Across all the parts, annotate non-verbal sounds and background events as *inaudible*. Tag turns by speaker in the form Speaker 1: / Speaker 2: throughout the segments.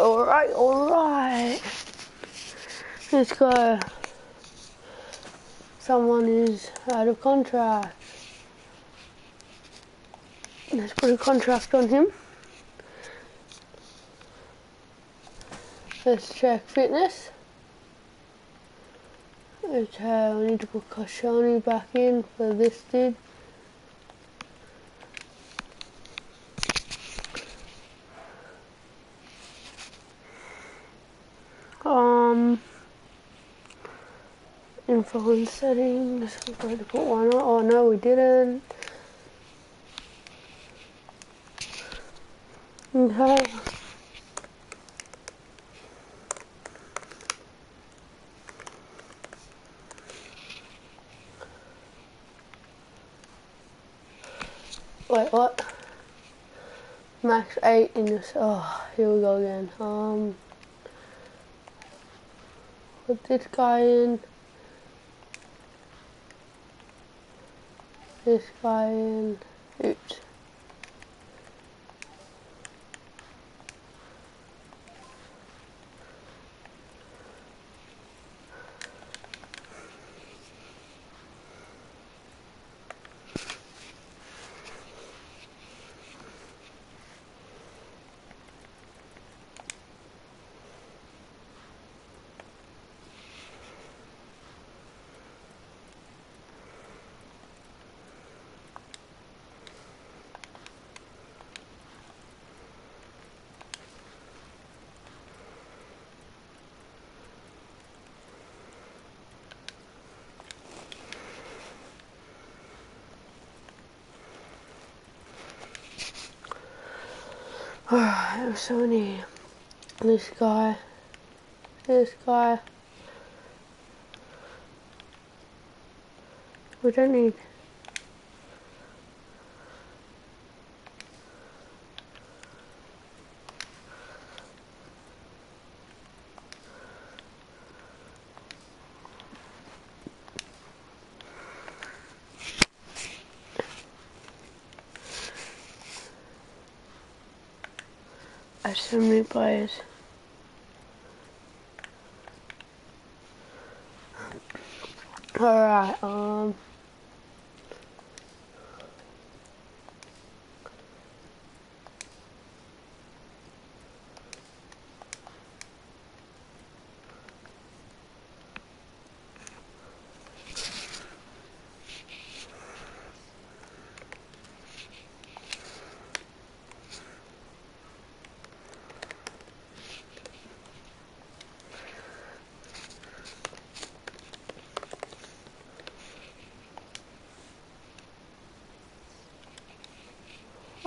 Speaker 1: Alright, alright. Let's go. Someone is out of contract. Let's put a contract on him. Let's check fitness. Okay, we need to put Kashani back in for this dude. Um, and settings. We're going to put one on. Oh no, we didn't. Okay. Wait, what? Max 8 in this. Oh, here we go again. Um, put this guy in. This guy in. Oops. Alright, so need this guy, this guy. We don't need I have so many players. Alright, um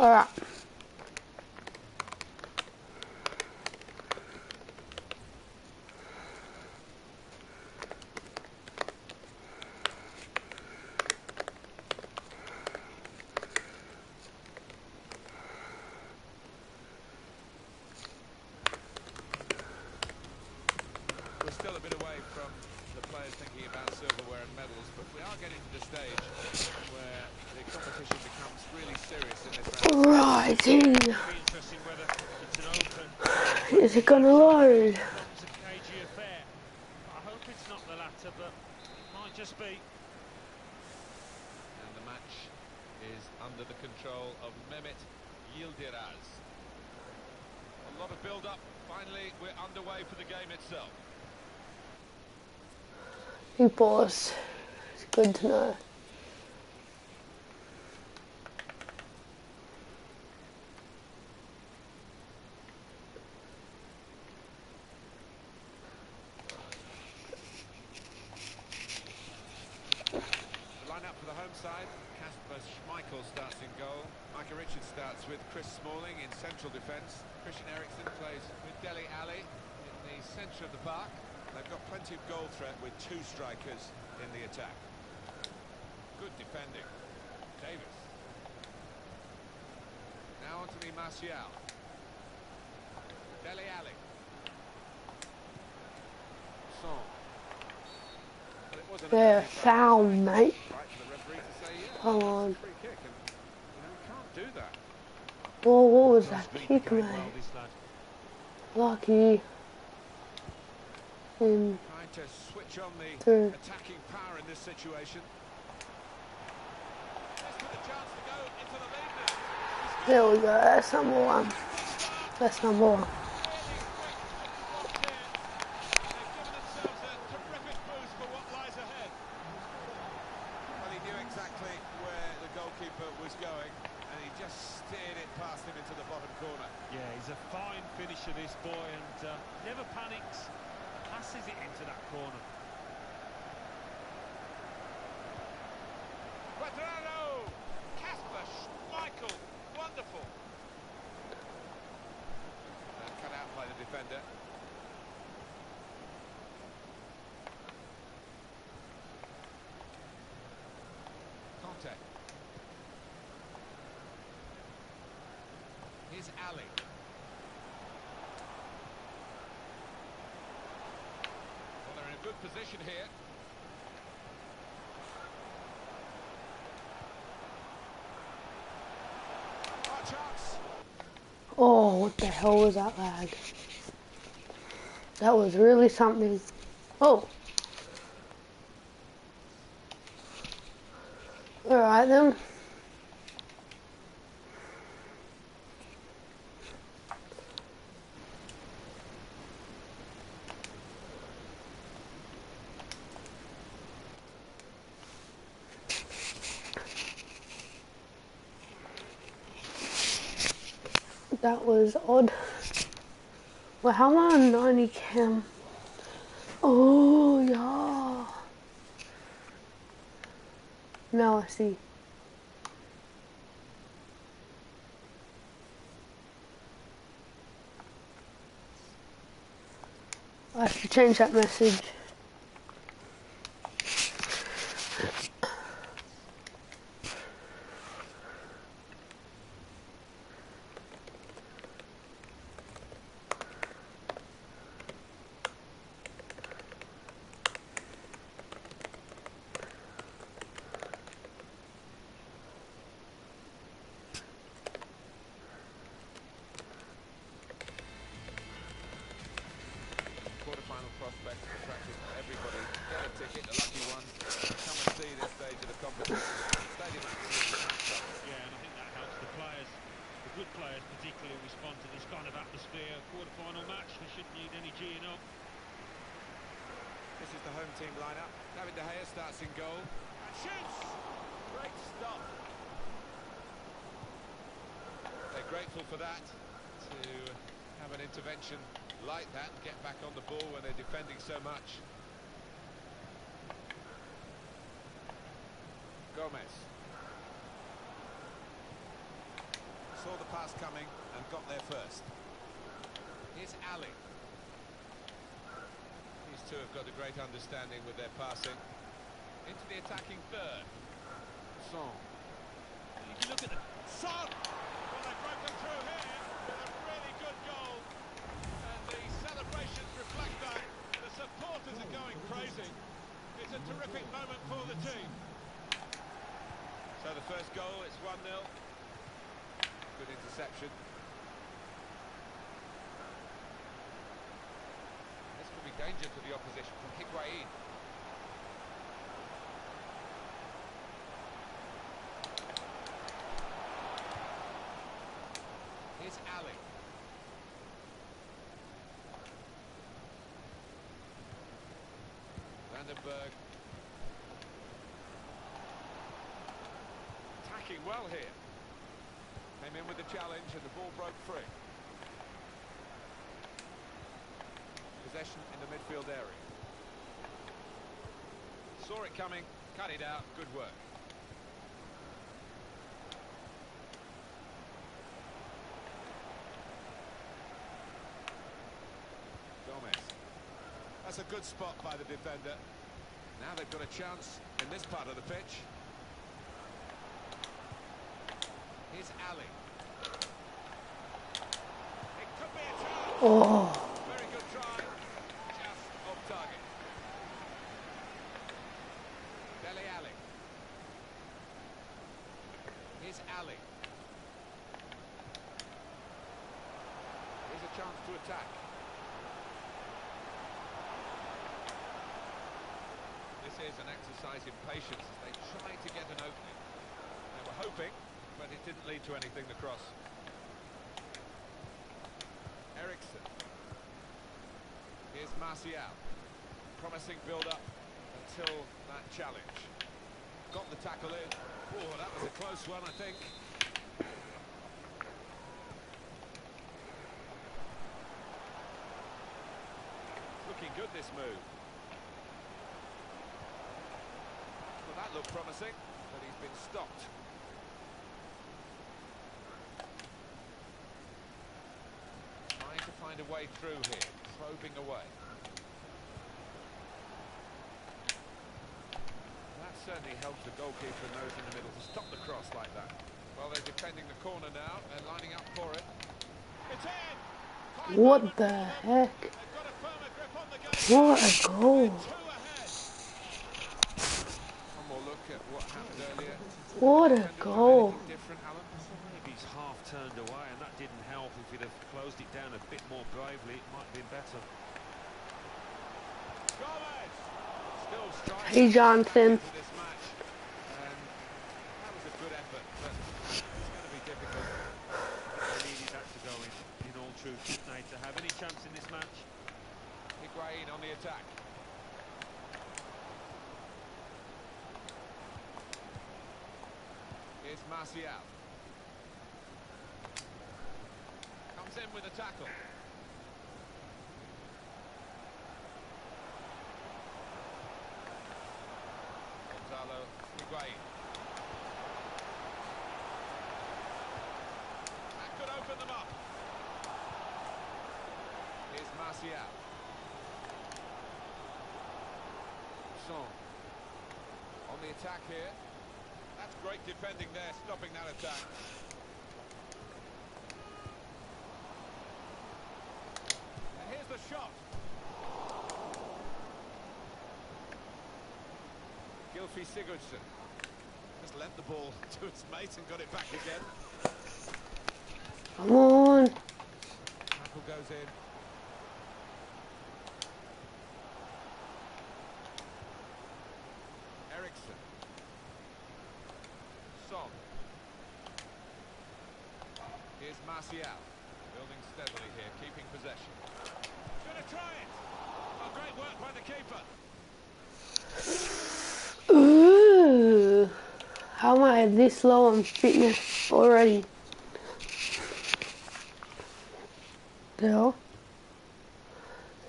Speaker 2: We're still a bit away from the players thinking about silverware and medals, but we are getting to the stage where the competition becomes really serious in this round.
Speaker 1: Righty.
Speaker 3: Be interesting whether it's an open
Speaker 1: Is it gonna load?
Speaker 3: becomes a cagey affair. I hope it's not latter, but it might just be.
Speaker 2: And the match is under the control of Mehmet Yildiraz. A lot of build-up. Finally, we're underway for the game itself.
Speaker 1: He paused. It's good to know.
Speaker 2: The lineup for the home side, Kasper Schmeichel starts in goal. Micah Richards starts with Chris Smalling in central defence. Christian Eriksen plays with Dele Alli in the centre of the park. They've got plenty of goal threat with two strikers in the attack. Good defending. Davis. Now Anthony Martial. Dele Alli. Song. Well, it was an
Speaker 1: Yeah,
Speaker 2: early
Speaker 1: foul, mate.
Speaker 2: right for the referee to say, yeah,
Speaker 1: Come
Speaker 2: it's a
Speaker 1: on.
Speaker 2: free kick, and you know, we can't do that.
Speaker 1: Whoa, what was that kick, mate?
Speaker 3: well, this lad.
Speaker 1: Lucky. In
Speaker 2: Trying to switch on the attacking power in this situation. This with a chance to go into the lead now.
Speaker 1: There we go. That's number one. That's number one.
Speaker 2: They've given themselves a terrific boost for what lies ahead. Well, he knew exactly where the goalkeeper was going, and he just steered it past him into the bottom corner.
Speaker 3: Yeah, he's a fine finisher, this boy, and uh, never panics. Passes it into that corner.
Speaker 2: Cuadrado! Kasper Schmeichel! Wonderful! And cut out by the defender. Conte. Here's Alli. Well, they're in a good position here. Oh, chance!
Speaker 1: Oh, what the hell was that lag? That was really something. Oh. Alright then. That was odd. Well, how am I on 90 cam? Oh, yeah. Now I see. I should change that message.
Speaker 2: Quarter-final prospects attracting everybody. Get a ticket, the lucky ones. Come and see this stage of the competition. Stadium absolutely packed up.
Speaker 3: Yeah, and I think that helps the players. The good players particularly respond to this kind of atmosphere. Quarter-final match, they shouldn't need any G'ing up.
Speaker 2: This is the home team lineup. David De Gea starts in goal. And shoots! Great stop. They're grateful for that, to have an intervention like that and get back on the ball when they're defending so much. Gomez. Saw the pass coming and got there first. Here's Alli. These two have got a great understanding with their passing. Into the attacking third. Son.
Speaker 3: You can look at the
Speaker 2: Son! Well, they've broken through here with a really good goal. And the celebrations reflect that. The supporters are going crazy. It's a terrific moment for the team. The first goal, it's 1-0. Good interception. This could be danger to the opposition from Higuain. Here's Alli. Vandenberg. Attacking well here. Came in with the challenge and the ball broke free. Possession in the midfield area. Saw it coming, cut it out, good work. Gomez. That's a good spot by the defender. Now they've got a chance in this part of the pitch. is Alli. It could be a.
Speaker 1: Oh.
Speaker 2: Very good try. Just off target. Alli. Alli. Here's a chance to attack. This is an exercise in patience as they try to get an opening. They were hoping but it didn't lead to anything, the cross. Eriksen. Here's Martial. Promising build-up until that challenge. Got the tackle in. Oh, that was a close one, I think. Looking good, this move. Well, that looked promising, but he's been stopped. Trying to find a way through here, probing away. That certainly helps the goalkeeper and those in the middle to stop the cross like that. Well, they're defending the corner now. They're lining up for it. It's in!
Speaker 1: What the heck?
Speaker 2: They've got a firmer grip on the game.
Speaker 1: What a goal.
Speaker 2: One more look at what happened earlier.
Speaker 1: What a goal.
Speaker 3: He's half turned away, and that didn't help. If he'd have closed it down a bit more bravely, it might have been better.
Speaker 1: Hey, Jonathan.
Speaker 2: into this match. And that was a good effort, but it's going to be difficult.
Speaker 3: They needed that to go in, in all truth. To have any chance in this match.
Speaker 2: Higuain on the attack. Here's Martial. Comes in with a tackle. Gonzalo Higuain. That could open them up. Here's Martial. Son. On the attack here. That's great defending there, stopping that attack. And here's the shot. Gylfi Sigurdsson. Just lent the ball *laughs* to its mate and got it back again.
Speaker 1: Come on.
Speaker 2: Tackle goes in. Eriksen. Son. Here's Martial. Building steadily here, keeping possession. Oh.
Speaker 1: Ooh. How am I this low on fitness already? There.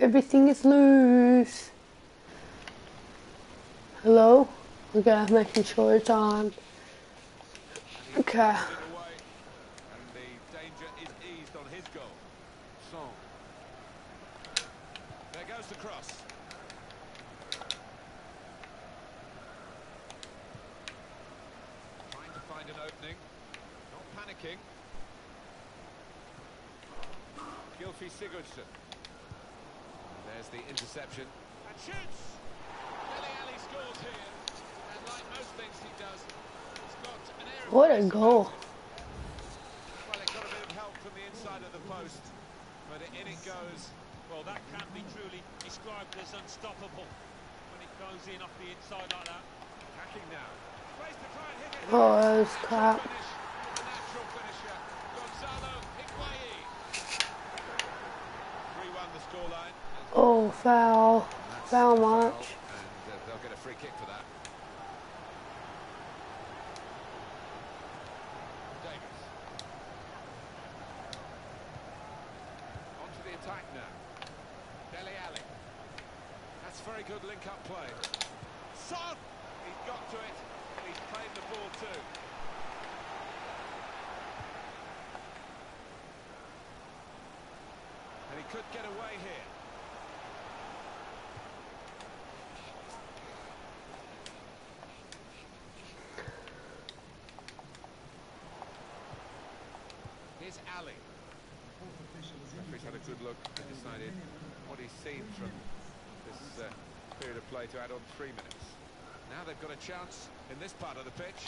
Speaker 1: Everything is loose. Hello? Okay, making sure it's on. Okay.
Speaker 2: puts it away, and the danger is eased on his goal. Son. There goes the cross. Trying to find an opening. Not panicking. Gylfi Sigurdsson. And there's the interception. And shoots! Dele Alli scores here. And like most things he does, he's got an air of
Speaker 1: What a goal.
Speaker 2: Well, it got a bit of help from the inside of the post, but in it goes.
Speaker 3: Well, that can be truly described as unstoppable when it goes in off the inside like that.
Speaker 2: Attacking now. Plays to try and hit it.
Speaker 1: Oh, that was crap.
Speaker 2: finish. The natural finisher. Gonzalo Higuain. 3-1 the scoreline.
Speaker 1: Oh, foul. Foul much.
Speaker 2: And uh, they'll get a free kick for that. Davis. On to the attack now. Dele Alli. That's very good link-up play. Son! He's got to it. He's played the ball too. And he could get away here. Here's Alli. Referee's had a good look and decided what he's seen from this uh, period of play to add on three minutes. Now they've got a chance in this part of the pitch.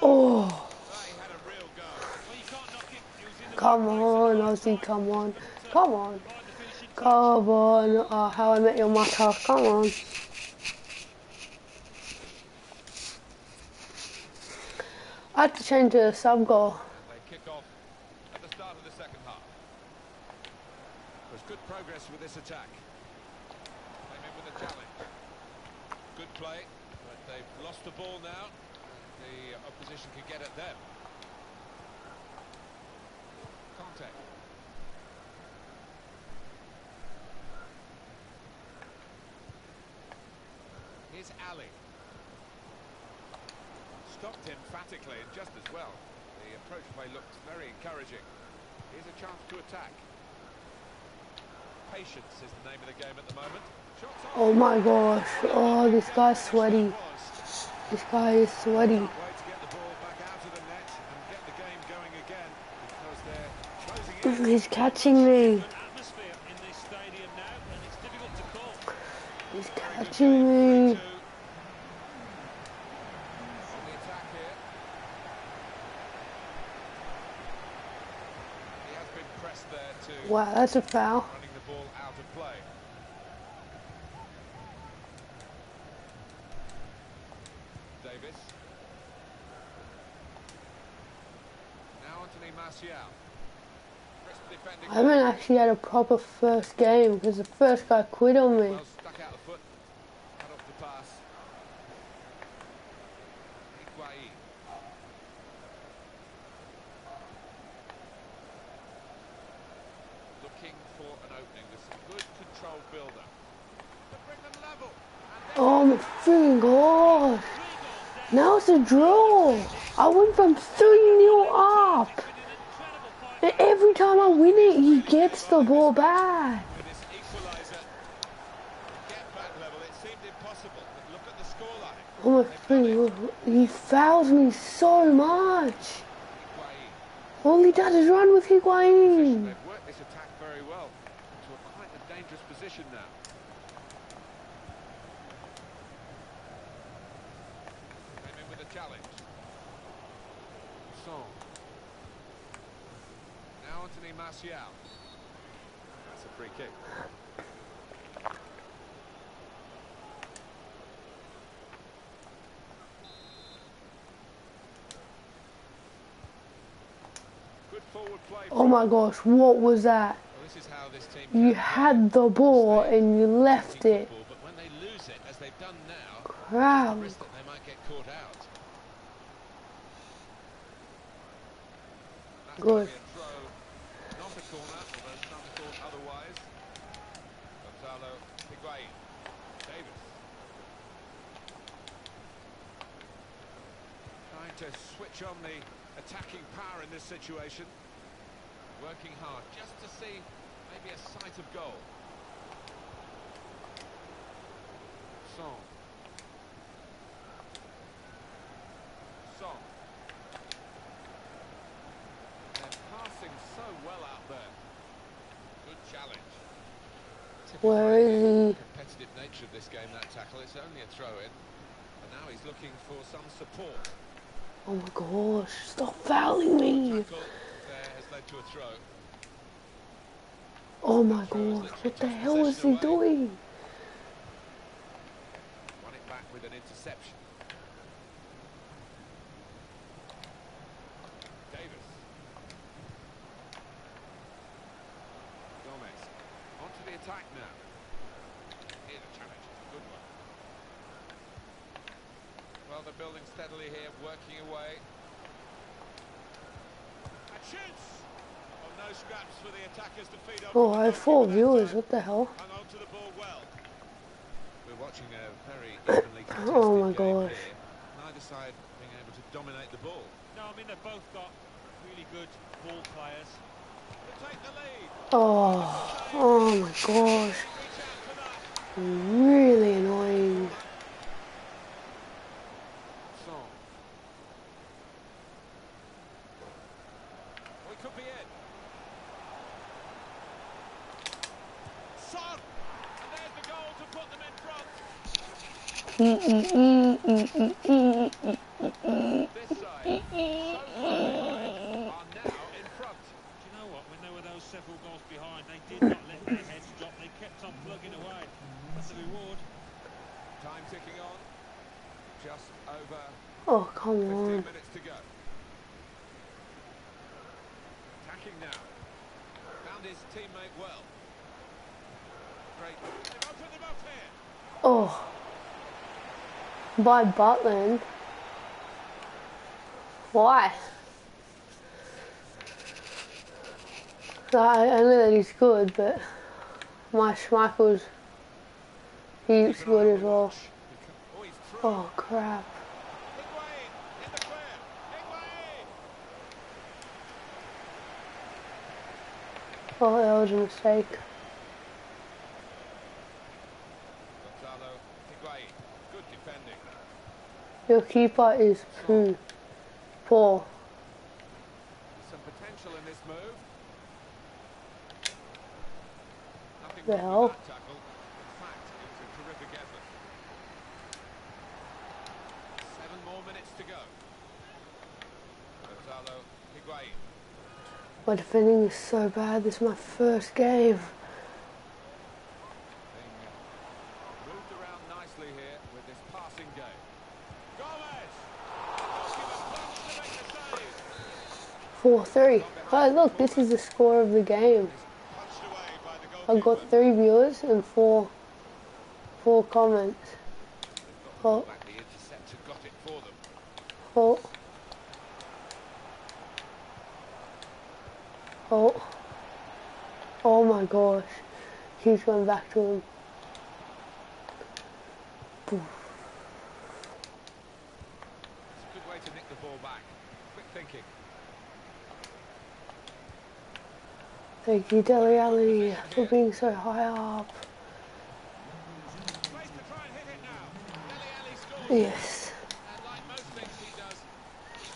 Speaker 1: Oh,
Speaker 2: Ah, he had a real go.
Speaker 3: Well, you can't knock him. He was in the
Speaker 1: come on, Ozzy, come on. Come on. Come on. Oh, how I met your mother. Come on. I had to change the sub goal.
Speaker 2: They kick off at the start of the second half. There's good progress with this attack. Came in with a challenge. Good play, but they've lost the ball now. The opposition can get at them. Conte. Here's Alli. Stopped emphatically and just as well. The approach play looked very encouraging. Here's a chance to attack. Patience is the name of the game at the moment. Shots.
Speaker 1: Oh my gosh. Oh, this guy's sweaty. This guy is sweaty. He catching me. He's catching me. Wow, that's a foul.
Speaker 2: Davis. Now Anthony Martial.
Speaker 1: I haven't actually had a proper first game because the first guy quit on me.
Speaker 2: Well stuck out the foot. Cut off the pass. Higuain. Looking for an opening. There's some good control build-up. To bring them level. And then
Speaker 1: Oh my freaking gosh. Now it's a draw. I went from 3 0 up. And every time I win it, he gets the ball back.
Speaker 2: with this equaliser. Get back level. It seemed impossible. But look the scoreline.
Speaker 1: Oh my He fouls me so much. All he does is run with Higuain.
Speaker 2: They've worked this attack very well to a quite a dangerous position now. With a challenge. Song. Now Anthony Martial. Free kick. Good.
Speaker 1: Oh my gosh, what was that?
Speaker 2: Well, this is how this team
Speaker 1: You had the ball and you left it.
Speaker 2: the ball, but when they lose it, as they've done now,
Speaker 1: Crowd.
Speaker 2: risk that they might get caught out. That's
Speaker 1: Good.
Speaker 2: gonna be a throw, not a corner, although some thought otherwise. Gonzalo Higuain. Davis. Trying to switch on the attacking power in this situation. Working hard just to see maybe a sight of goal. Song. Song. They're passing so well out there. Good challenge.
Speaker 1: Where is he?
Speaker 2: Competitive nature of this game, that tackle. It's only a throw-in. And now he's looking for some support.
Speaker 1: Oh my gosh, stop fouling me. Oh my gosh, what the hell is he doing?
Speaker 2: Won it back with an interception. Davis. Gomez. Onto the attack now. Here's a challenge. Good one. Well, they're building steadily here, working away. And shoots! Oh, no scraps for the attackers to feed on.
Speaker 1: Oh, I have four viewers, what the hell?
Speaker 2: Hung on to the ball well. We're watching a very evenly contested
Speaker 1: Oh my gosh.
Speaker 2: Neither side being able to dominate the ball.
Speaker 3: No, I mean they've both got really good ball players.
Speaker 2: To take the lead.
Speaker 1: Oh, oh my gosh,
Speaker 2: Reach out for that.
Speaker 1: really annoying.
Speaker 2: Song. We could be in. Son. And there's the goal to put them in front. This side, so far behind, are now in front.
Speaker 3: Do you know what? When they were those several goals behind, they did not let their heads drop plugging away. That's the reward.
Speaker 2: Time ticking on. Just over
Speaker 1: Oh, come
Speaker 2: 15
Speaker 1: on.
Speaker 2: Attacking now. Found his teammate well. Great.
Speaker 1: Oh. By Butland. Why? I, know that he's good, but my Schmeichel's he's good as well.
Speaker 2: Oh,
Speaker 1: crap. Oh, that was a mistake.
Speaker 2: Gonzalo Higuain. Good defending.
Speaker 1: Your keeper is poo. Poor.
Speaker 2: Some potential in this move. Nothing
Speaker 1: The hell?
Speaker 2: with. In fact, it was a terrific effort. Seven more minutes to go.
Speaker 1: My defending is so bad. This is my first game.
Speaker 2: Being uh, moved around nicely here with this passing game. Gomez! Goalkeeper plunged to make the save.
Speaker 1: 4-3. Oh, look, this is the score of the game. I've got three viewers and four, four comments. Oh, oh, oh, oh my gosh. He's going back to him.
Speaker 2: It's a good way to nick the ball back. Quick thinking.
Speaker 1: Thank you, Dele Alli, for being so high up. Yes.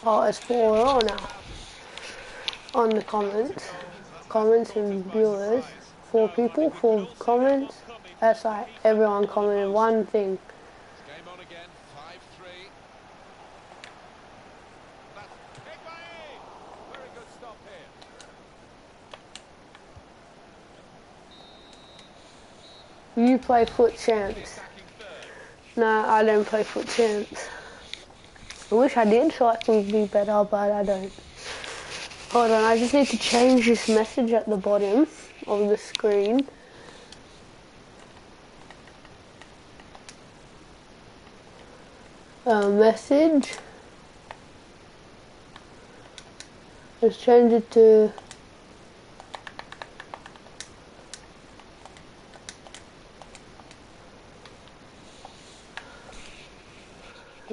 Speaker 1: Oh, it's 4 now. On the comments. Comments and viewers. Four people, four comments. That's like everyone commented one thing.
Speaker 2: game on again. 5-3. That's Higuain! Very good stop here.
Speaker 1: You play foot champs. No, I don't play foot champs. I wish I did so I could be better, but I don't. Hold on, I just need to change this message at the bottom of the screen. Uh, message. Let's change it to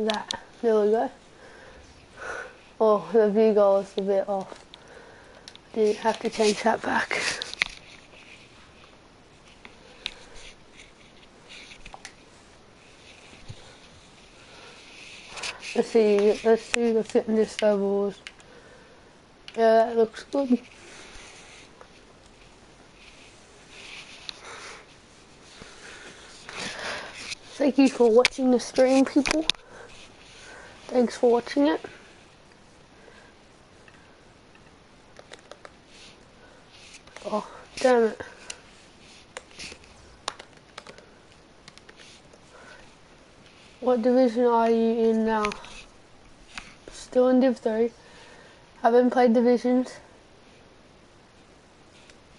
Speaker 1: that. There we go. Oh, the view goal is a bit off. Didn't have to change that back. Let's see, let's see the fitness levels. Yeah, that looks good. Thank you for watching the stream, people. Thanks for watching it. Oh, damn it. What division are you in now? Still in Div 3. Haven't played divisions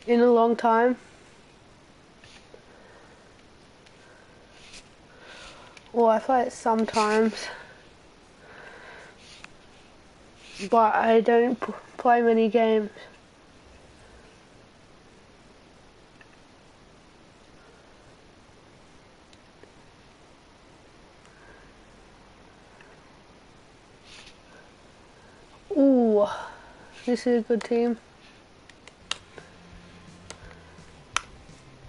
Speaker 1: in a long time. Well, I play it sometimes. But I don't p- play many games. Ooh, this is a good team.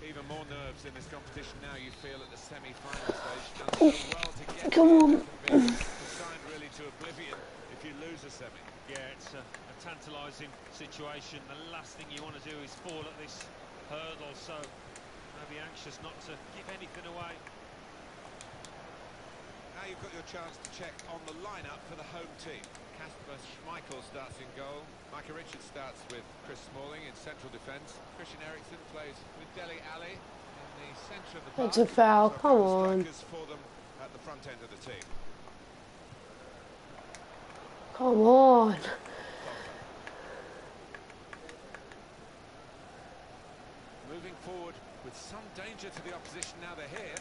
Speaker 2: Even more nerves in this competition now, you feel, at the semi-final stage.
Speaker 1: Come on.
Speaker 2: can be Consigned really to oblivion if you lose a semi.
Speaker 3: Yeah, it's a, a tantalising situation. The last thing you want to do is fall at this hurdle, so maybe anxious not to give anything away.
Speaker 2: Now you've got your chance to check on the lineup for the home team. Kasper Schmeichel starts in goal. Micah Richards starts with Chris Smalling in central defence. Christian Eriksen plays with Dele Alli in the centre of the
Speaker 1: It's a foul,
Speaker 2: So
Speaker 1: come on.
Speaker 2: for them at the front end of the team.
Speaker 1: Come on.
Speaker 2: Moving forward with some danger to the opposition now they're here.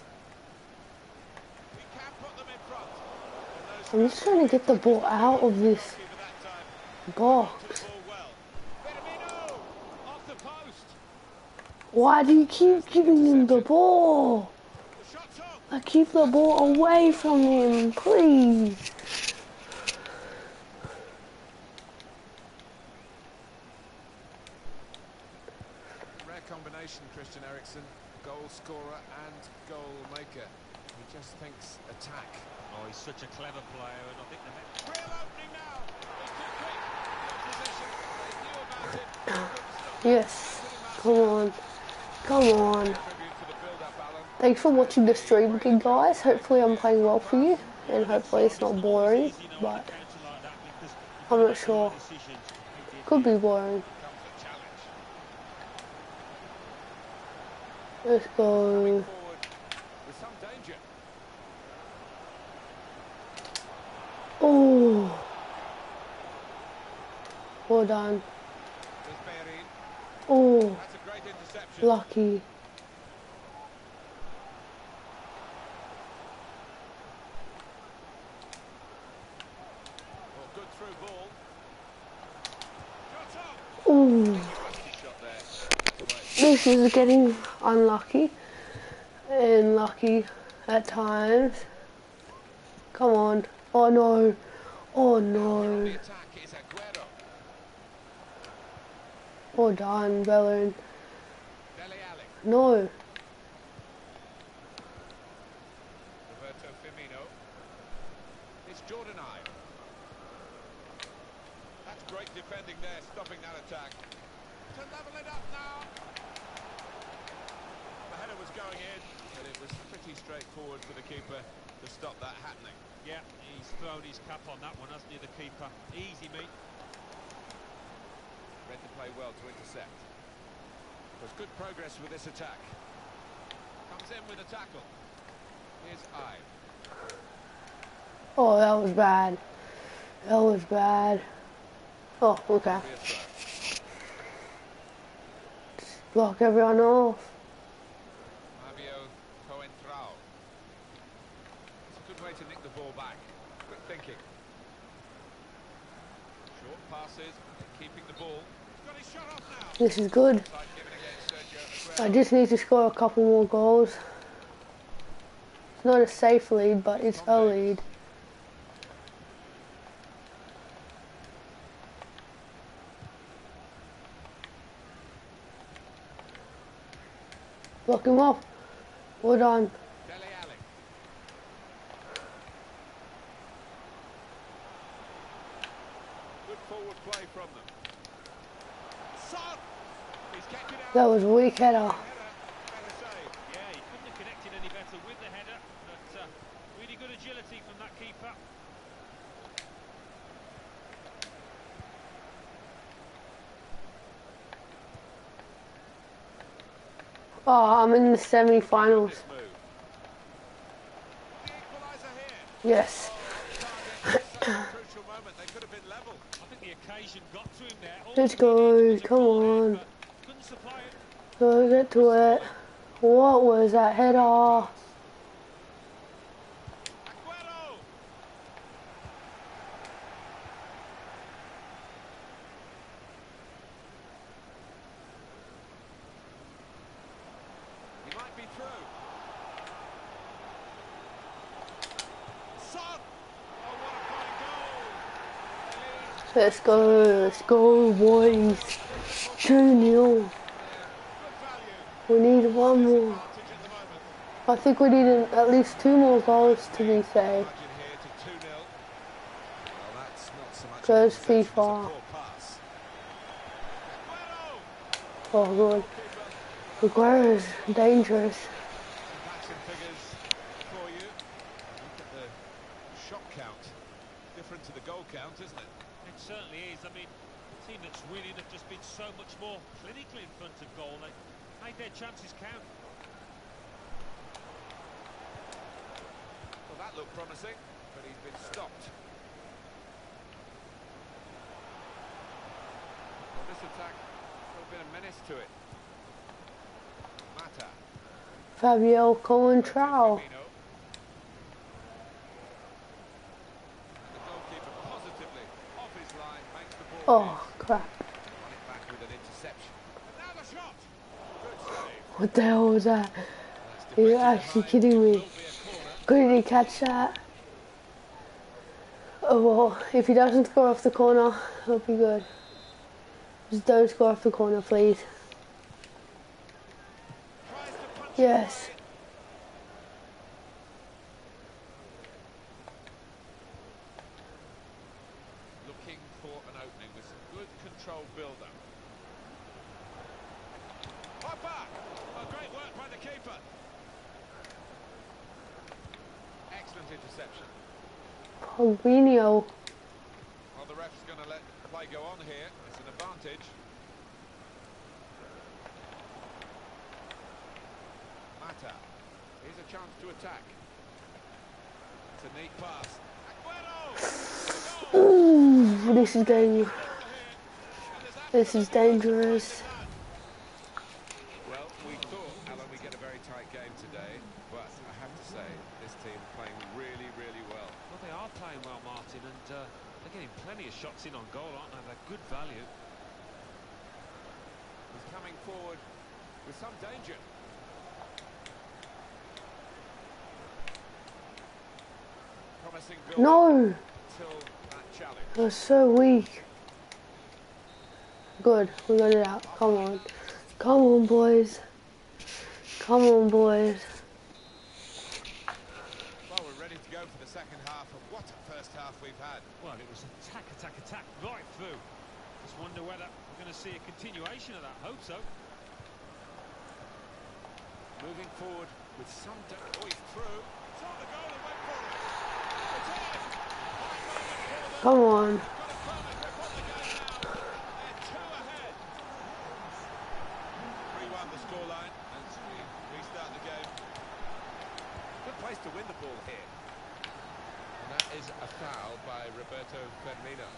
Speaker 2: He can put them in front.
Speaker 1: I'm just trying to get the ball out of this
Speaker 2: goalkeeper that time
Speaker 1: box.
Speaker 2: to the ball well. Firmino off the post.
Speaker 1: Why do you keep giving him the ball?
Speaker 2: The shot's on.
Speaker 1: I keep the ball away from him, please.
Speaker 2: Rare combination, Christian Eriksen. Goal scorer and goal maker. He just thinks attack.
Speaker 3: Oh, he's such a clever player, and I think the net
Speaker 2: Real opening now. He's too quick. No possession. They knew about it. Couldn't *coughs* stop it.
Speaker 1: Yes. Come on. Come on.
Speaker 2: Tribute to the build-up, Alan.
Speaker 1: Thanks for watching the stream again, guys. Hopefully I'm playing well for you. And hopefully it's not boring.
Speaker 3: easy, you know, on a
Speaker 1: But
Speaker 3: counter like that because you've
Speaker 1: I'm not
Speaker 3: to make the
Speaker 1: sure.
Speaker 3: right decisions. He did.
Speaker 1: could be boring.
Speaker 2: Comes the challenge.
Speaker 1: Let's go.
Speaker 2: Forward with some danger.
Speaker 1: Oh. Well done.
Speaker 2: There's Bellerin.
Speaker 1: Oh.
Speaker 2: That's a great interception.
Speaker 1: Lucky.
Speaker 2: Oh, good through ball. Shot up.
Speaker 1: Oh.
Speaker 2: Rusty shot there. Right.
Speaker 1: This is getting unlucky. And lucky at times. Come on. Oh no. Oh no.
Speaker 2: Oh, is Aguero.
Speaker 1: Bellerin. No.
Speaker 2: Roberto Firmino. It's Jordan Ive. That's great defending there, stopping that attack. To level it up now. The header was going in, but it was pretty straightforward for the keeper to stop that happening.
Speaker 3: Yeah, he's thrown his cap on that one, hasn't he, the keeper? Easy, mate.
Speaker 2: Read the play well to intercept. Was good progress with this attack. Comes in with a tackle. Here's Ive.
Speaker 1: Oh, that was bad. That was bad. Oh, okay.
Speaker 2: Free a throw.
Speaker 1: Block everyone off.
Speaker 2: Fabio Coentrao. It's a good way to nick the ball back. Quick thinking. Short passes, keeping the ball. He's got his shot off now.
Speaker 1: This is good.
Speaker 2: Side given against Sergio
Speaker 1: I just need to score a couple more goals. It's not a safe lead, but it's a lead. Block him off. Well done.
Speaker 2: Dele Alli. Good forward play from them. Son! He's kept it out.
Speaker 1: That was weak header.
Speaker 2: Header, better save.
Speaker 3: Yeah, he couldn't have connected any better with the header, but uh, really good agility from that keeper.
Speaker 1: Oh, I'm in the semi-finals.
Speaker 2: This move. The equaliser here.
Speaker 1: Yes.
Speaker 2: Target, such a crucial moment. They could have been level.
Speaker 3: I think the occasion got the semi-finals. Yes.
Speaker 1: Let's go, come on. So get to it. What was that header?
Speaker 2: Aguero! He might be through. Son! Oh, what a fine goal!
Speaker 1: Let's go, let's go, boys. 2 0. We need one more. I think we need an, at least two more goals to be safe.
Speaker 2: Margin 2 0. Well, that's not so much.
Speaker 1: Goes FIFA. Oh, good. Aguero's dangerous.
Speaker 2: Shot count. Different to the goal count, isn't it?
Speaker 3: It certainly is. I mean, the team that's winning have just been so much more clinical in front of goal. They made their chances count.
Speaker 2: Well, that looked promising, but he's been stopped. Well, this attack has been a menace to it. Mata.
Speaker 1: Fabio Coentrao.
Speaker 2: Good crap.
Speaker 1: What the hell was that?
Speaker 2: That's
Speaker 1: You're actually kidding me. Couldn't he catch that? Oh well, if he doesn't score off the corner, it'll be good. Just don't score off the corner, please. Yes.
Speaker 2: away. Looking for an opening with some good controlled build-up. Hopper! Oh, great work by the keeper. Excellent interception.
Speaker 1: Paulinho.
Speaker 2: Well, the ref's going to let play go on here. It's an advantage. Mata. Here's a chance to attack. It's a neat pass. Aguero!
Speaker 1: Ooh, this is getting. This is dangerous.
Speaker 2: Well, we thought, Alan, we'd get a very tight game today, but I have to say, this team playing really, really well.
Speaker 3: Well, they are playing well, Martin, and uh, they're getting plenty of shots in on goal, aren't they? They're good value.
Speaker 2: He's coming forward with some danger.
Speaker 1: No,
Speaker 2: until that challenge.
Speaker 1: They're so weak. Good, we got it out. Come on. Come on, boys. Come on, boys.
Speaker 2: Well, we're ready to go for the second half, and what a first half we've had.
Speaker 3: Well, it was attack, attack, attack right through. Just wonder whether we're going to see a continuation of that. Hope so.
Speaker 2: Moving forward with some... da- Oh, he's through. Saw the goal and went for it. It's in. Fine moment for them.
Speaker 1: Come on.
Speaker 2: A perfect grip on the game now. They're two ahead. 3-1 the scoreline as we restart the game. Good place to win the ball here. And that is a foul by Roberto Firmino.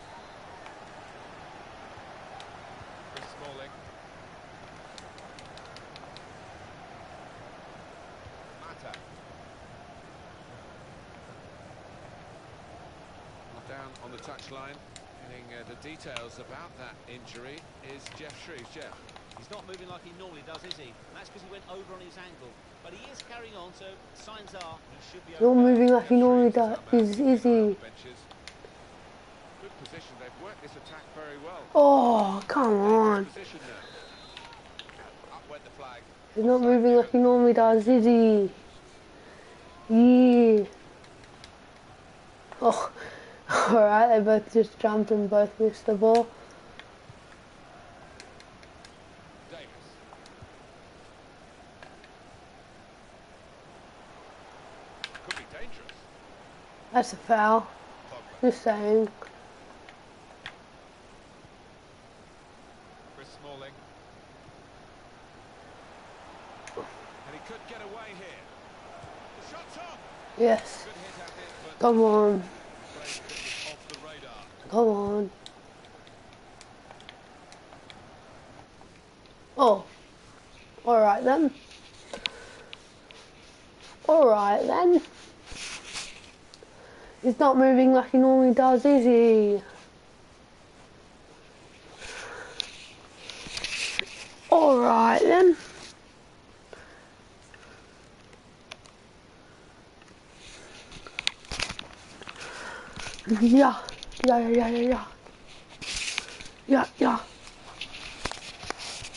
Speaker 2: Chris Smalling. Mata. Down on the touchline, getting uh, the details about that injury is Geoff Shreeves. Geoff.
Speaker 4: He's not moving like he normally does, is he? And that's because he went over on his ankle. But he is carrying on, so signs are he should be
Speaker 1: You're moving like he normally does.
Speaker 2: is our man
Speaker 1: Is
Speaker 2: sitting
Speaker 1: easy.
Speaker 2: Good position. They've worked this attack very well.
Speaker 1: Oh, come on.
Speaker 2: Position now. Up went.
Speaker 1: He's not moving like he normally does, is he? Yeah. Oh, alright, they both just jumped and both missed the ball.
Speaker 2: Davies. Could be dangerous.
Speaker 1: That's a foul.
Speaker 2: Pogba.
Speaker 1: Just saying.
Speaker 2: Chris Smalling. And he could get away here. The shot's off.
Speaker 1: Yes.
Speaker 2: Good hit at it, but
Speaker 1: Come on.
Speaker 2: played it was off the radar.
Speaker 1: Come on. Oh. Alright then. Alright then. He's not moving like he normally does, is he? Alright then. Yeah. Yeah, yeah, yeah, yeah, yeah. Yeah.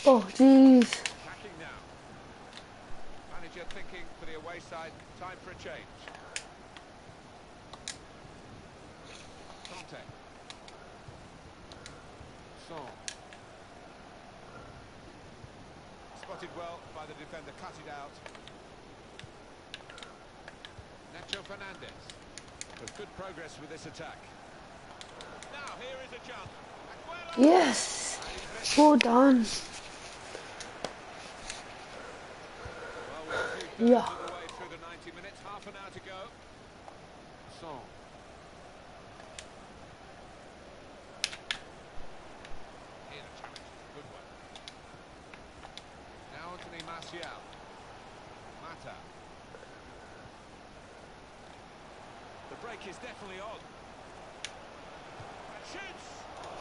Speaker 1: Oh, jeez.
Speaker 2: Manager thinking for the away side, time for a change. Conte. Son. Spotted well by the defender, cut it out. Nacho Fernandez. With good progress with this attack. Now, here is a chance.
Speaker 1: Yes. Well done.
Speaker 2: Well,
Speaker 1: Yeah.
Speaker 2: of through the 90 minutes, half an hour to go. Song. Here the challenge. Good one. Now Anthony Martial. Mata. The break is definitely on. And shoots!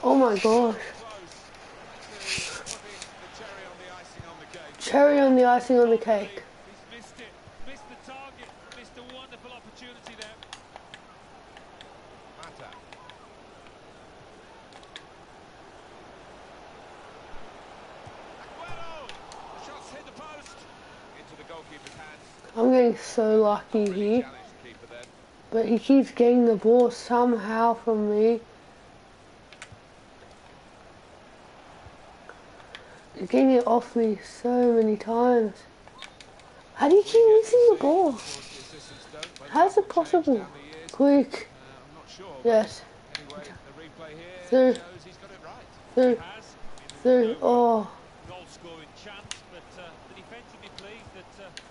Speaker 1: Oh my gosh.
Speaker 2: Close. To putting the cherry on the icing on the cake.
Speaker 1: Cherry on the icing on the cake.
Speaker 3: He's missed it, missed the target, missed a wonderful opportunity there.
Speaker 2: Mata. Aguero! The shots hit the post. Into the goalkeeper's hands.
Speaker 1: I'm getting so lucky here.
Speaker 2: challenged the keeper then.
Speaker 1: But he keeps getting the ball somehow from me. He's getting it off me so many times. How do you keep missing the ball? How's it possible? Quick. Yes. Through. Through. Through. Oh.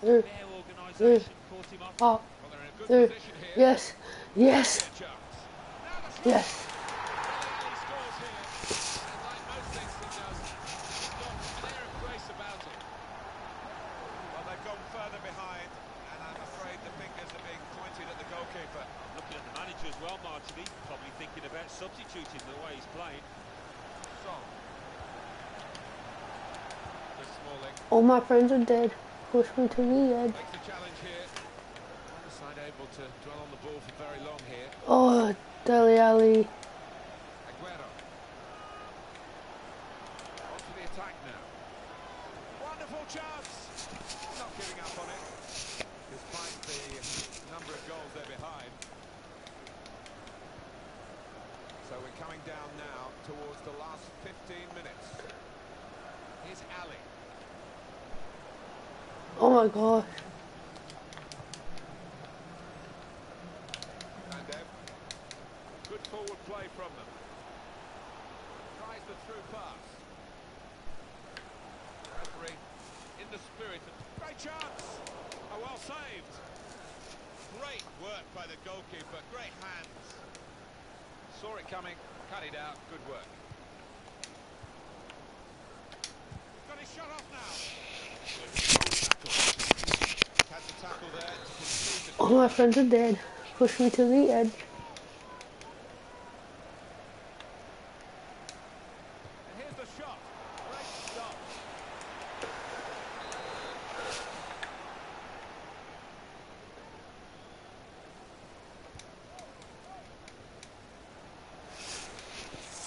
Speaker 1: Through.
Speaker 2: a good
Speaker 1: Through. Yes. Yes. Yes. All my friends are dead. Push me to the edge. Oh,
Speaker 2: minutes. Here's Alli.
Speaker 1: Oh my gosh.
Speaker 2: Mandev. Good forward play from them. Tries the through pass. Referee in the spirit. of Great chance. Oh, well saved. Great work by the goalkeeper. Great hands. Saw it coming. Cut it out. Good work. Got his shot off now.
Speaker 1: All oh, my friends are dead. Push me to the edge.
Speaker 2: And here's the shot. Great stop.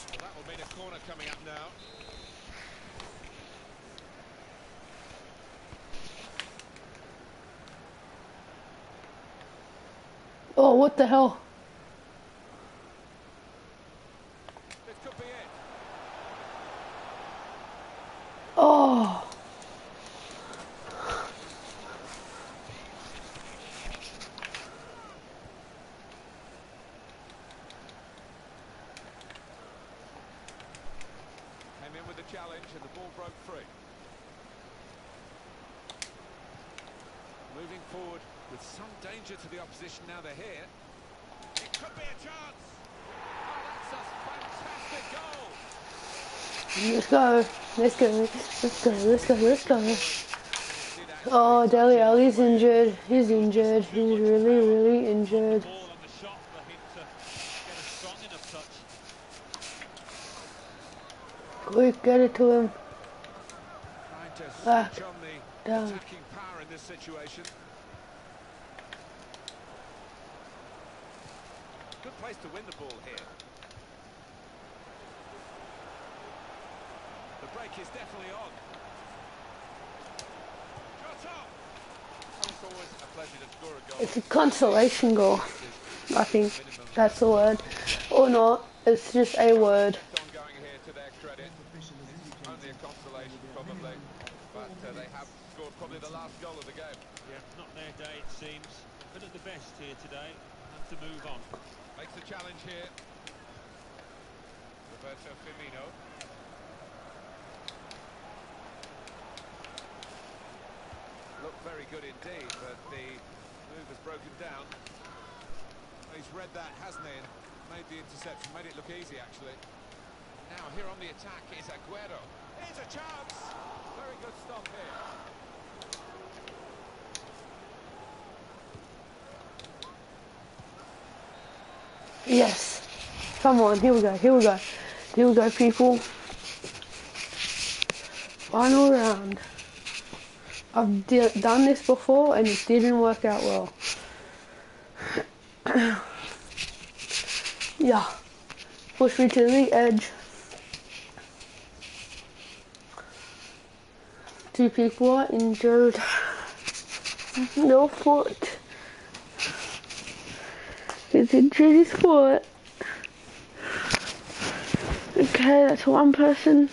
Speaker 2: Well, that will mean a corner coming up now.
Speaker 1: Oh, what the hell?
Speaker 2: This could be it.
Speaker 1: Oh.
Speaker 2: Came in with the challenge and the ball broke free. Moving forward with some danger to the opposition now they're here. It could be a chance. Oh, that's a fantastic goal.
Speaker 1: Oh, Let's go. Let's go. Let's go. Let's go. Let's go. Oh, Dele Alli's injured. He's injured. He's really, really injured.
Speaker 3: Ball on the shot for him to get a strong enough touch.
Speaker 1: Quick, get it to him. Back
Speaker 2: the ah,
Speaker 1: down.
Speaker 2: attacking power in this situation. Good place to win the ball here. The break is definitely on. Shot up! It's always a pleasure to score a goal.
Speaker 1: It's a consolation goal. I think that's the word. Or not. It's just a word.
Speaker 2: Kept here to their credit. Only a consolation, probably. But uh, they have scored probably the last goal of the game.
Speaker 3: Yeah, not their day it seems. Been at the best here today. Have to move on.
Speaker 2: Makes the challenge here. Roberto Firmino. Looked very good indeed, but the move has broken down. He's read that, hasn't he? Made the interception, made it look easy, actually. Now, here on the attack is Aguero. Here's a chance. Very good stop here.
Speaker 1: Yes. Come on, here we go, here we go. Here we go, people. Final round. I've done this before and it didn't work out well. *coughs* yeah. Push me to the edge. Two people are injured. No foot. Injured his foot. Okay, that's one person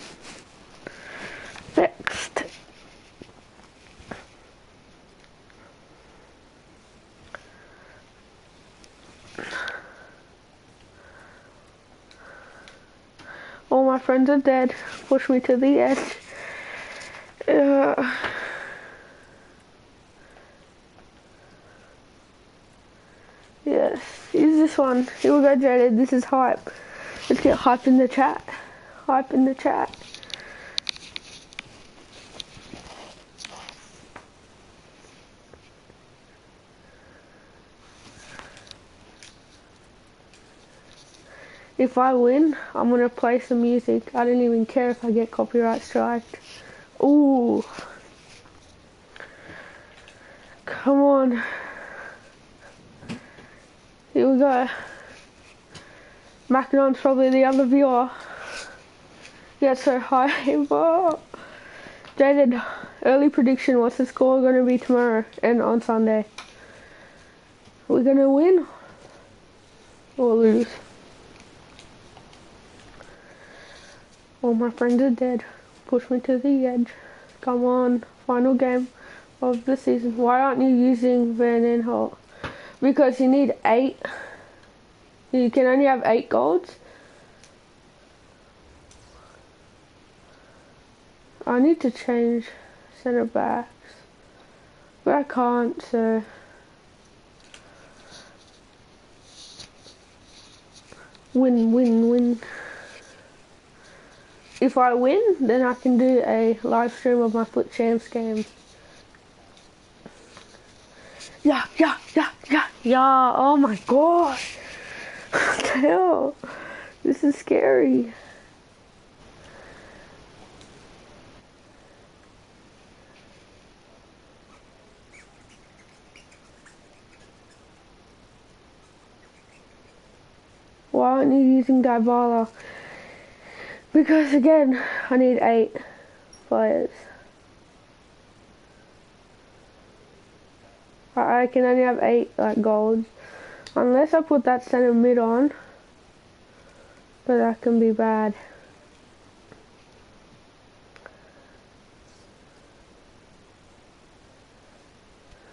Speaker 1: fixed. All my friends are dead. Push me to the edge. Uh, yes, use this one. Here we go, Jaded. This is hype. Let's get hype in the chat. Hype in the chat. If I win, I'm gonna play some music. I don't even care if I get copyright striked. Ooh. Come on. Here we go. Macedon's probably the other viewer. Yeah, so hi, *laughs* but Jaded, early prediction, what's the score gonna be tomorrow and on Sunday? We're we gonna win or lose? All my friends are dead. Push me to the edge. Come on, final game of the season. Why aren't you using Van Aanholt? Because you need eight. You can only have eight golds. I need to change centre backs. But I can't, so. Win, win, win. If I win, then I can do a live stream of my FUT Champs game. Yeah, yeah, yeah, yeah, yeah. Oh my gosh. What the hell? This is scary. Why aren't you using Dybala? Because again, I need eight players. I can only have eight like golds. Unless I put that center mid on. But that can be bad.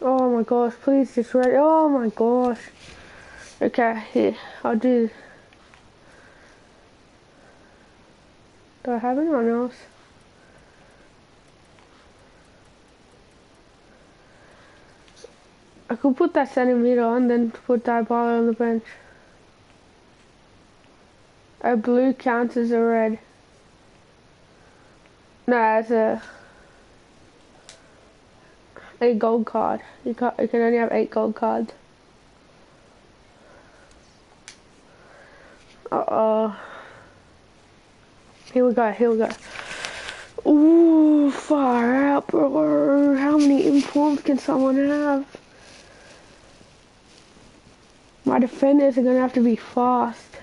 Speaker 1: Oh my gosh, please just ready. Oh my gosh. Okay, here, I'll do. Do I have anyone else? I could put that centimeter on, then put that Dybala on the bench. A blue counts as a red. No, as a a gold card. You can you can only have eight gold cards. Uh oh. Here we go. Here we go. Ooh, far out, bro. How many informs can someone have? My defenders are gonna have to be fast.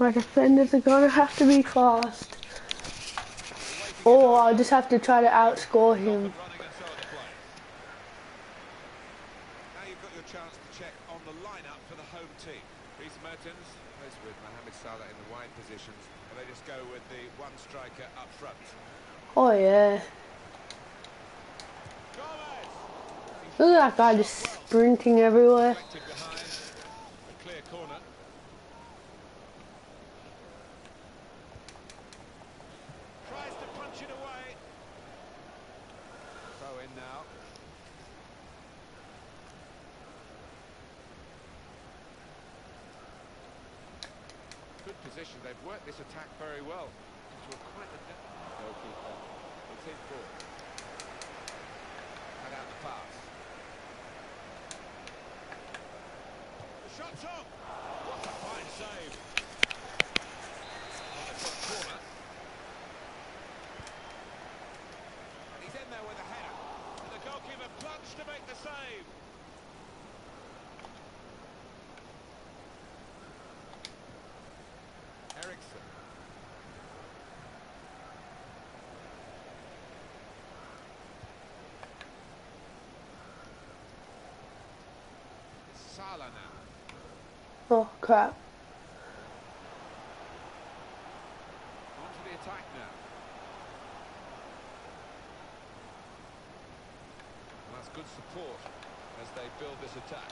Speaker 1: My defenders are gonna have to be fast. Or I'll just have to try to outscore him.
Speaker 2: Running and so on the play. Now you've got your chance to check on the lineup for the home team. Dries Mertens plays with Mohamed Salah in the wide positions, and they just go with the one striker up front.
Speaker 1: Oh yeah. Look at that guy just sprinting everywhere.
Speaker 2: They've worked this attack very well. It's in. Cut out the pass. Shot's on. What a fine save. The top corner. He's in there with a header. And the goalkeeper plunged to make the save. Eriksen. It's Salah now.
Speaker 1: Oh crap.
Speaker 2: Good support as they build this attack.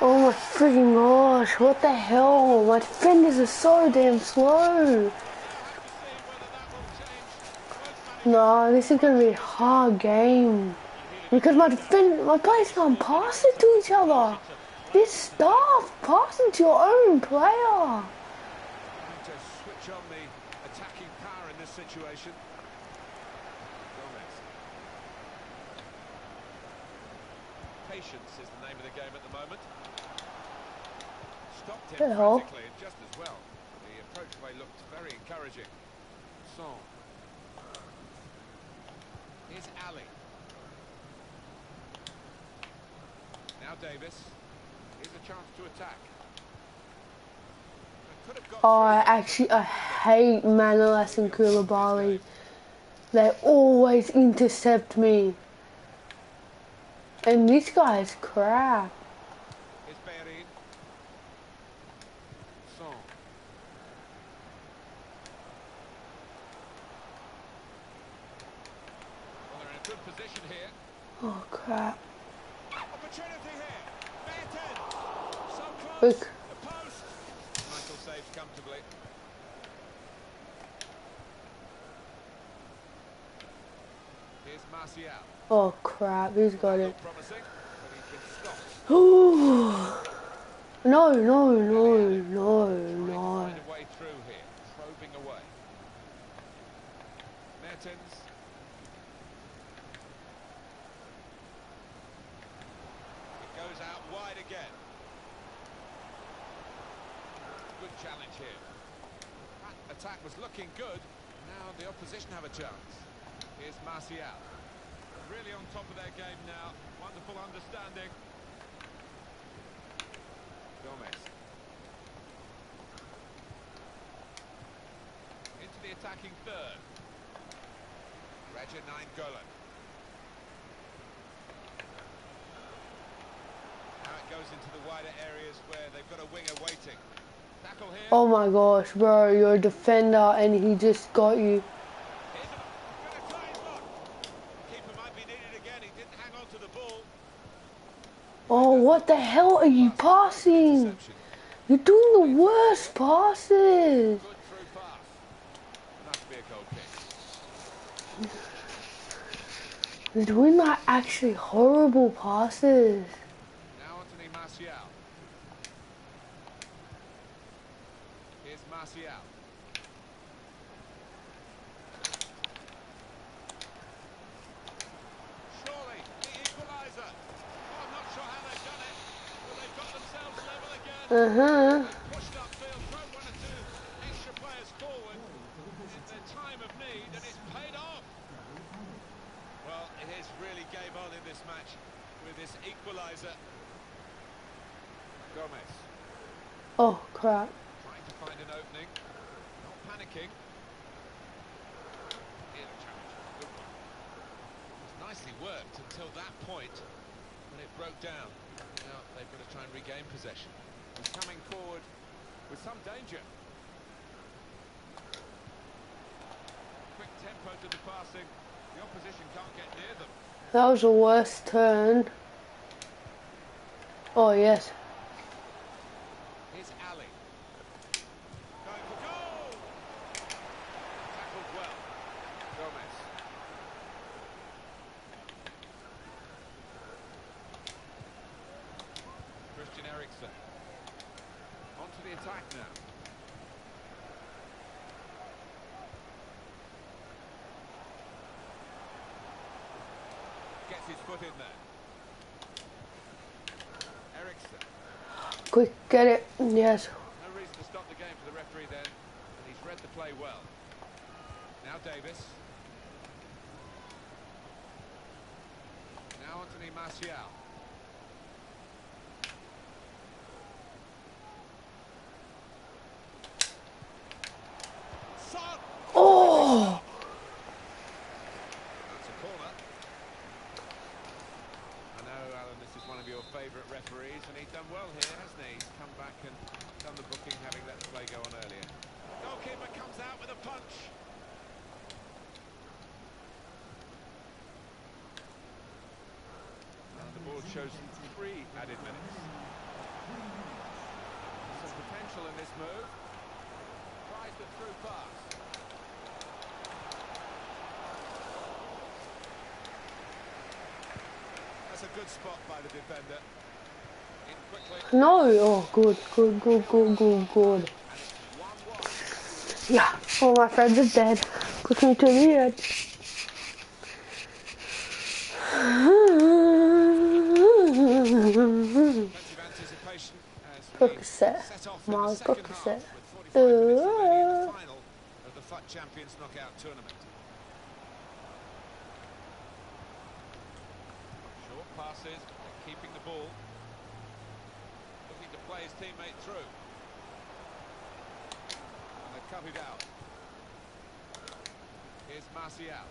Speaker 1: Oh my freaking gosh, what the hell? My defenders are so damn slow. No, this is gonna be a hard game. Because my defend my players can't pass it to each other. This staff passing to your own player.
Speaker 2: To switch on the attacking power in this situation. Patience is the name of the game at the moment. Stopped him and just as well. The approach looked very encouraging. Song. Here's Alli. Now Davies.
Speaker 1: Oh, I actually I hate Manolas and Koulibaly. They always intercept me. And this guy's crap.
Speaker 2: It's Bellerin. Song. Well, they're in a good position here.
Speaker 1: Oh crap.
Speaker 2: Opportunity here. Merton. So close.
Speaker 1: Look.
Speaker 2: The post. Michael saves comfortably. Here's
Speaker 1: Oh crap, he's got it. Ooh. *gasps* No, no, no, no, no.
Speaker 2: find a way through here, probing away. Mertens. It goes out wide again. Good challenge here. That attack was looking good. Now the opposition have a chance. Here's Martial. Really on top of their game now. Wonderful understanding. Gomez. Into the attacking third. Raja Golan. Now it goes into the wider areas where they've got a winger waiting.
Speaker 1: Oh my gosh, bro, you're a defender and he just got you. Oh, what the hell are you passing? You're doing the worst passes. You're doing like actually horrible passes.
Speaker 2: Now Anthony Martial. Here's Martial. Surely the equaliser. I'm not sure how they've done it, but they've got themselves level again.
Speaker 1: Uh huh.
Speaker 2: Pushed upfield, thrown one or two extra players forward in their time of need, and it's paid off. Well, it is really game on in this match with this equaliser. Gomez
Speaker 1: Oh crap.
Speaker 2: trying to find an opening, It's nicely worked until that point when it broke down. Now they've got to try and regain possession. He's coming forward with some danger. Quick tempo to the passing. The opposition can't get near them.
Speaker 1: That was the worst turn. Oh yes.
Speaker 2: Here's Alli. Going for goal! Tackled well. Gomez. Christian Eriksen. On to the attack now. Gets his foot in there. Eriksen.
Speaker 1: Quick, get it. Yes.
Speaker 2: No reason to stop the game for the referee then, and he's read the play well. Now Davies. Now Anthony Martial. Son!
Speaker 1: Oh!
Speaker 2: That's a corner. I know, Alan, this is one of your favourite referees, and he's done well here, hasn't he? He's come back and done the booking, having let the play go on earlier. Goalkeeper comes out with a punch. And the board shows three added minutes. Some potential in this move. Tries the through pass. That's a good spot by the defender.
Speaker 1: No! Oh, good, good, good, good, good, good. Yeah, all my friends are dead. Push me to the edge.
Speaker 2: Plenty uh. of anticipation as we
Speaker 1: Cook set.
Speaker 2: set off in the
Speaker 1: Miles
Speaker 2: second
Speaker 1: Cook
Speaker 2: half
Speaker 1: set.
Speaker 2: with 45 minutes remaining in the
Speaker 1: Uh.
Speaker 2: final of the FUT Champions Knockout Tournament. Short passes, keeping the ball. Looking to play his teammate through. And they cut it out. Here's Martial.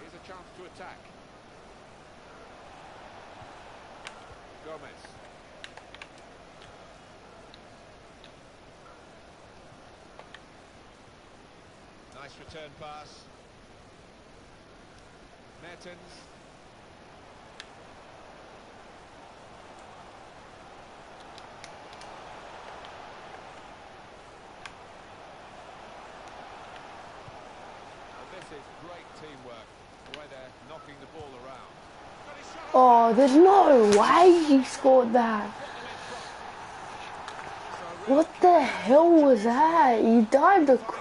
Speaker 2: Here's a chance to attack. Gomez. Nice return pass. Mertens. Now this is great teamwork, the way they're knocking the ball around. Got his shot
Speaker 1: Oh, there's no way he scored that. What the hell was that? He dived a.
Speaker 3: Goal.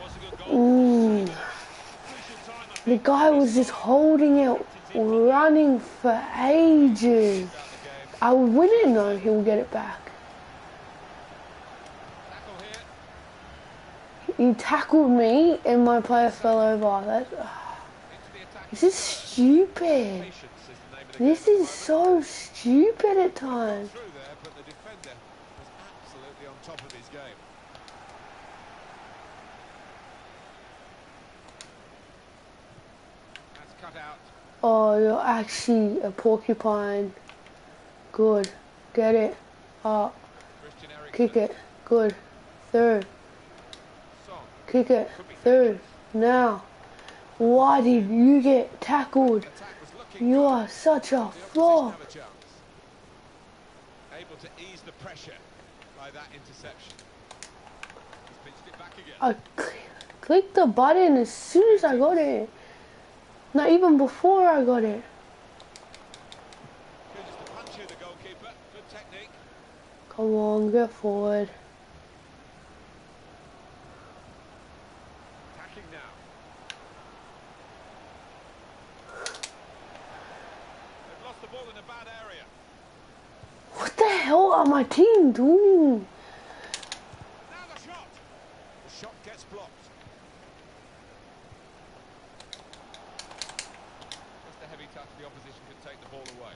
Speaker 3: Was a good goal.
Speaker 1: Mm.
Speaker 3: Crucial time, I
Speaker 1: The guy was just holding it, running for ages. I we didn't know he would get it back. He tackled me and my player fell over. That,
Speaker 2: Into
Speaker 1: this is stupid. This is so stupid at times.
Speaker 2: through there, but the defender was absolutely on top of his game. That's cut out.
Speaker 1: Oh, you're actually a porcupine. Good. Get it. Up. Kick it. Good. Through. Kick it. Through. Now. Why did you get tackled?
Speaker 2: Attack was looking
Speaker 1: You are such a flop.
Speaker 2: have a chance. Able to ease the pressure by that interception. He's pinched it back again.
Speaker 1: I cl- clicked the button as soon as I got it. Not even before I got it.
Speaker 2: Good just to punch you, the goalkeeper. Good technique.
Speaker 1: Come on, get forward.
Speaker 2: Attacking now. They've lost the ball in a bad area.
Speaker 1: What the hell are my team doing?
Speaker 2: Now the shot. The shot gets blocked. Just a heavy touch, the opposition can take the ball away.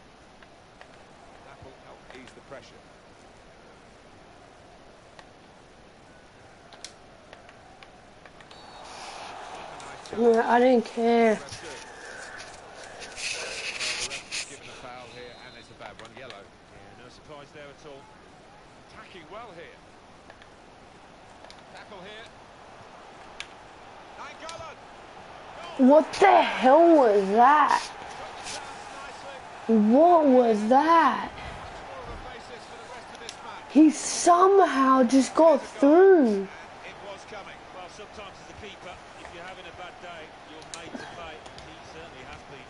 Speaker 2: That will help ease the pressure. A nice
Speaker 1: Yeah, I didn't care.
Speaker 2: That's good. Well, the ref's given a foul here, and it's a bad one, yellow.
Speaker 3: Yeah, no surprise there at all.
Speaker 2: Attacking well here. Tackle here. Nainggolan.
Speaker 1: What the hell was that? What was that?
Speaker 2: More of a basis for the rest of this match.
Speaker 1: He somehow just got through.
Speaker 2: It was coming.
Speaker 3: Well, sometimes as a keeper, if you're having a bad day, you're made to pay. He certainly has been.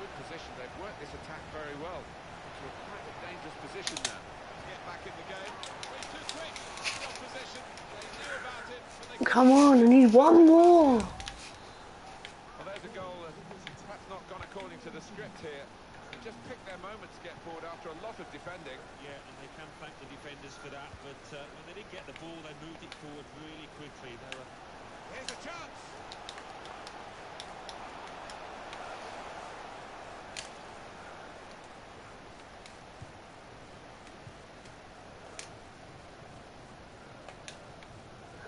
Speaker 2: Good position. They've worked this attack very well. into a quite a dangerous position now. Get back in the game. Way too quick. The opposition. They knew about it,
Speaker 1: Come on, I need one more.
Speaker 2: Well, there's a goal that's perhaps not gone according to the script here. They just picked their moment to get forward after a lot of defending.
Speaker 3: Yeah, and they can thank the defenders for that. But uh, when they did get the ball, they moved it forward really quickly. They were
Speaker 2: Here's a chance.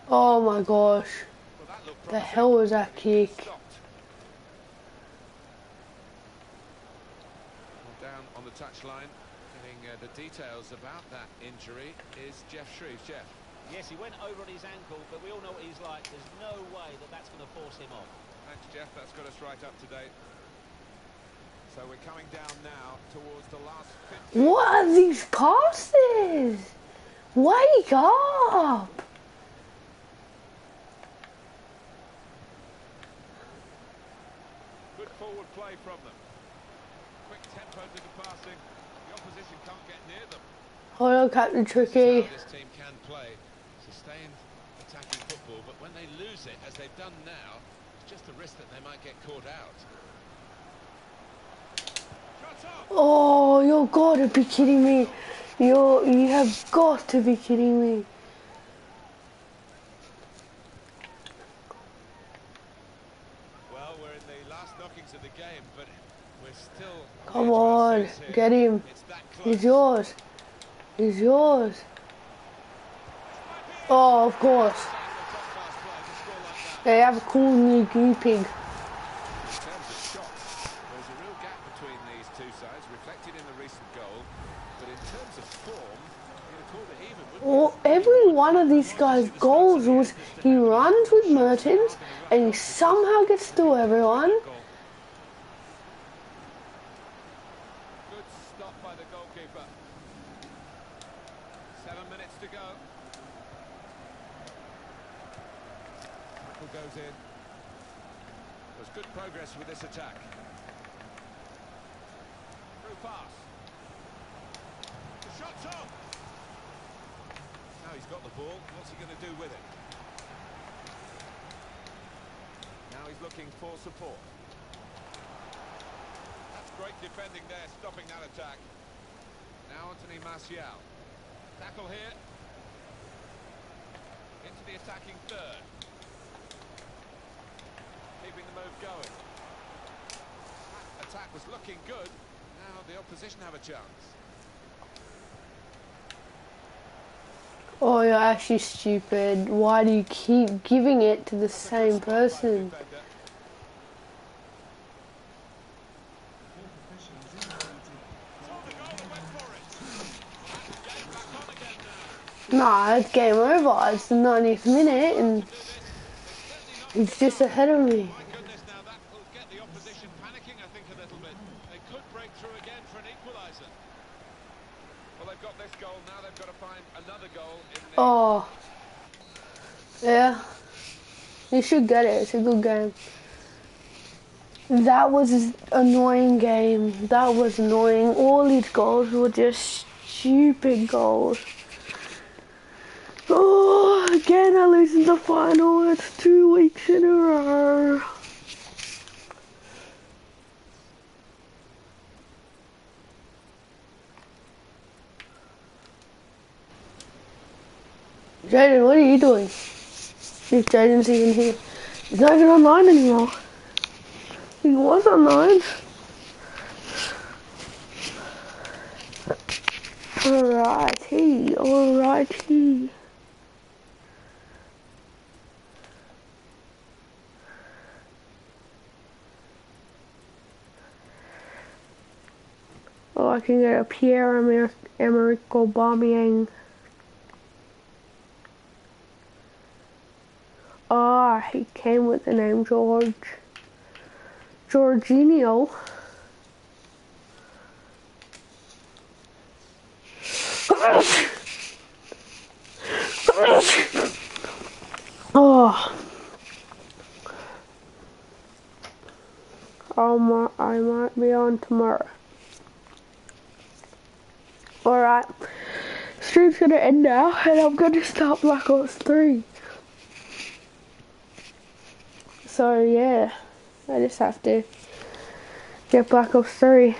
Speaker 1: Oh my gosh.
Speaker 2: Well, that looked
Speaker 1: The hell was that kick?
Speaker 2: Down on the touchline, getting uh, the details about that injury is Geoff Shreeves. Geoff.
Speaker 4: Yes, he went over on his ankle, but we all know what he's like. There's no way that that's going to force him off.
Speaker 2: Thanks, Geoff. That's got us right up to date. So we're coming down now towards the last 50.
Speaker 1: What are these passes? Wake up!
Speaker 2: Good forward play from them. Quick tempo to the passing. The opposition can't get near them.
Speaker 1: Hold on, Captain
Speaker 2: This is how
Speaker 1: Tricky.
Speaker 2: this team can play. Sustained attacking football, but when they lose it, as they've done now, it's just a risk that they might get caught out.
Speaker 1: Oh, you've got to be kidding me. You you have got to be kidding me.
Speaker 2: Well, we're in the last knockings of the game, but we're still...
Speaker 1: Come
Speaker 2: near to our
Speaker 1: on,
Speaker 2: seats here.
Speaker 1: Get him.
Speaker 2: It's that close.
Speaker 1: He's yours. He's yours. Oh, of course.
Speaker 2: Top class play to score like that.
Speaker 1: They have a cool new guinea pig.
Speaker 2: In terms of shots, there's a real gap between these two sides, reflected in the recent goal. But in terms of form, you'd have called it even, wouldn't you?
Speaker 1: Well, every one of these guys' goals was he runs with Mertens and he somehow gets through everyone.
Speaker 2: Goal. Good stop by the goalkeeper. Seven minutes to go. Tackle goes in. There's good progress with this attack. Through pass. The shot's off. Now he's got the ball. What's he going to do with it? Now he's looking for support. That's great defending there, stopping that attack. Now Anthony Martial. Tackle here. Into the attacking third. Keeping the move going. That attack was looking good. Now the opposition have a chance.
Speaker 1: Oh, you're actually stupid. Why do you keep giving it to the same person?
Speaker 2: The goal for it. Game back on again now.
Speaker 1: Nah, it's game over. It's the 90th minute and he's just ahead of me.
Speaker 2: My goodness, now that will get the opposition panicking, I think, a little bit. They could break through again for an equaliser. Well, they've got this goal, now they've got to find another goal in the...
Speaker 1: Oh. Yeah. You should get it. It's a good game. That was an annoying game. That was annoying. All these goals were just stupid goals. Oh, again I lose in the final. It's two weeks in a row. Jaden, what are you doing? If Jaden's even here. He's not even online anymore. He was online. Alrighty, alrighty. Oh, I can get a Pierre Emerick Aubameyang. Ah, he came with the name George. Jorginho. oh. I might, I might be on tomorrow. Alright. Stream's gonna end now and I'm gonna start Black Ops 3. So yeah, I just have to get Black Ops 3.